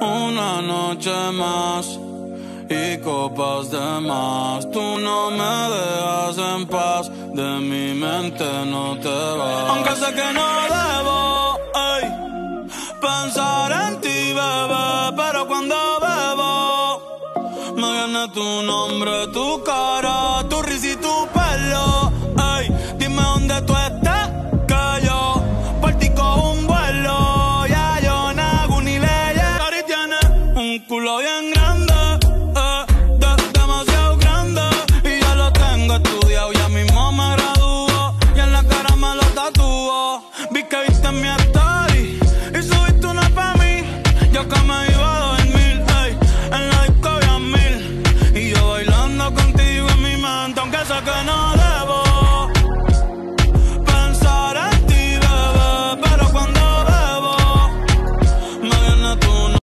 Una noche más y copas de más. Tú no me dejas en paz, de mi mente no te vas. Aunque sé que no debo ey, pensar en ti, bebé, pero cuando bebo me viene tu nombre, tu cara, Eh, demasiado grande. Y yo lo tengo estudiado ya mismo me graduó y en la cara me lo tatuó vi que viste en mi estadio y subiste una para mí. Yo que me he ido